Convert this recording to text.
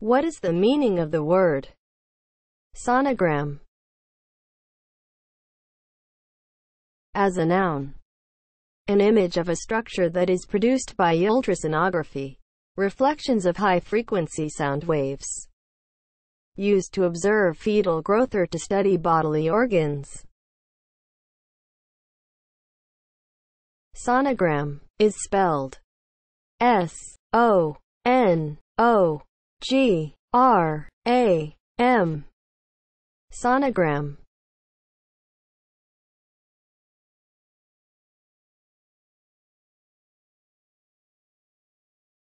What is the meaning of the word sonogram as a noun? An image of a structure that is produced by ultrasonography. Reflections of high-frequency sound waves. Used to observe fetal growth or to study bodily organs. Sonogram is spelled S-O-N-O G R A M. Sonogram